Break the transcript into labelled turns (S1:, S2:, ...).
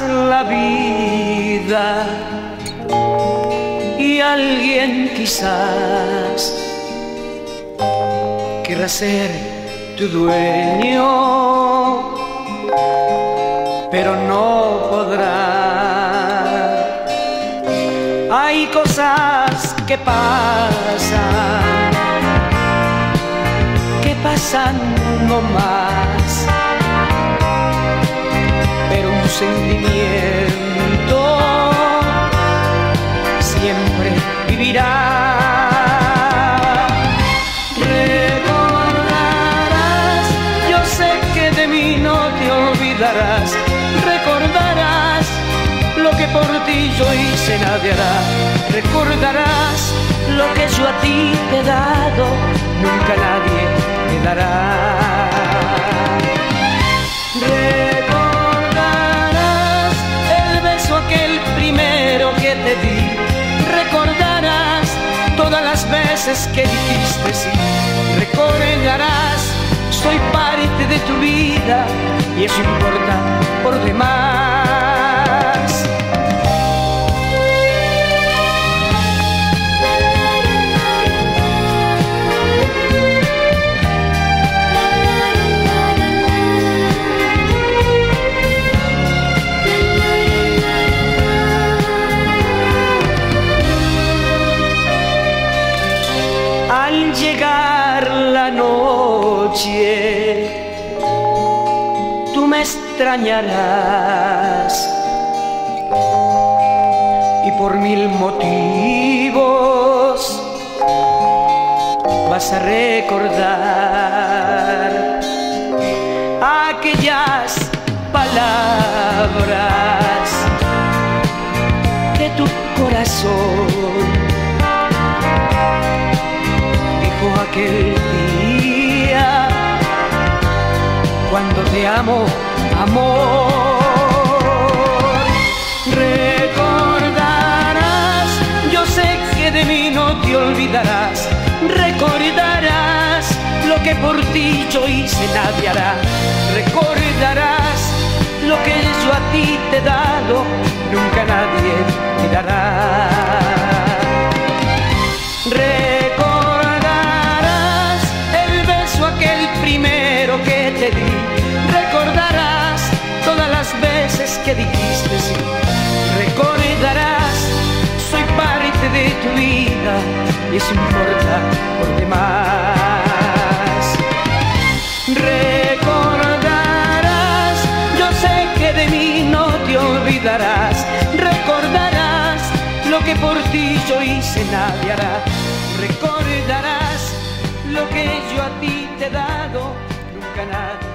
S1: La vida y alguien quizás querrá ser tu dueño, pero no podrá. Hay cosas que pasan, que pasan no más, pero un sentimiento olvidarás. Recordarás lo que por ti yo hice, nadie hará. Recordarás lo que yo a ti te he dado, nunca nadie te dará. Recordarás el beso aquel primero que te di. Recordarás todas las veces que dijiste sí. Recordarás, soy parte de tu vida y eso importa por demás. Al llegar la noche, me extrañarás. Y por mil motivos vas a recordar aquellas palabras de tu corazón cuando te amo, amor. Recordarás, yo sé que de mí no te olvidarás. Recordarás lo que por ti yo hice, nadie hará. Recordarás lo que yo a ti te he dado, nunca nadie y eso importa por demás. Recordarás, yo sé que de mí no te olvidarás. Recordarás lo que por ti yo hice, nadie hará. Recordarás lo que yo a ti te he dado, nunca nadie